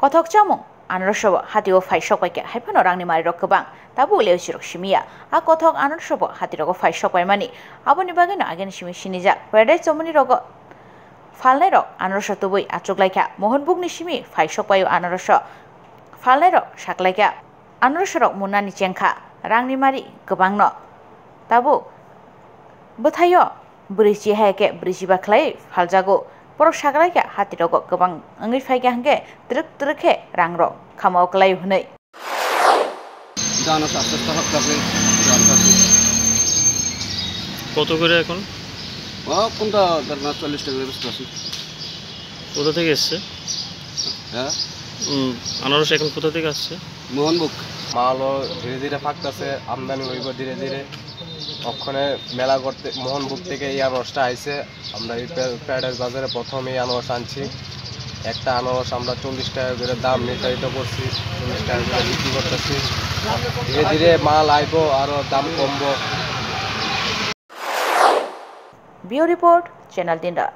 kothok chamo anrosobo hatio fai sokoike haifano rangni mari rok kobang tabu leo sirok simia a kothok anrosobo hati rok fai sokoi mani aboni bageno agen simi sinijak wedai chomoni rok ফালনাই রক আনারস তবই আচকলাইকা মোহনভোগ নিশিমি ফাইসপায়ু আনারস ফালনাই রক সাকলাইকা আনারস রক মুনানি চেংখা রাংনিমারি গোবাং ন তাবো বোথায় ব্রৈজি হায়কে ব্রৈজি বাখলাই ফালজাগো borok sagraika hati rok gobang angui faika hangke truk trukhe rang rok khamao klai hunai জানো স্বাস্থ্য সপ্তাহে কত করে এখন? ও কোনটা চল্লিশ টাকা ব্যস্ত আছি কোথা থেকে এসছে? হ্যাঁ? আনারস এখন কোথা থেকে আসছে? মোহনবুক মালও ধীরে ধীরে ফাঁকতেছে আমদানি হইব ধীরে ধীরে। ওখানে মেলা করতে মোহনবুক থেকে এই আনারসটা আইসে আমরা এই প্যা- প্যারাডাইস বাজারে প্রথম এই আনারস আনছি। একটা আনারস আমরা চল্লিশ টাকা করে দাম নির্ধারিত করছি, চল্লিশ টাকা করে বিক্রি করতেছি। ধীরে ধীরে মাল আইব আরও দাম কমবো। বিও রিপোর্ট, চ্যানেল তিনটা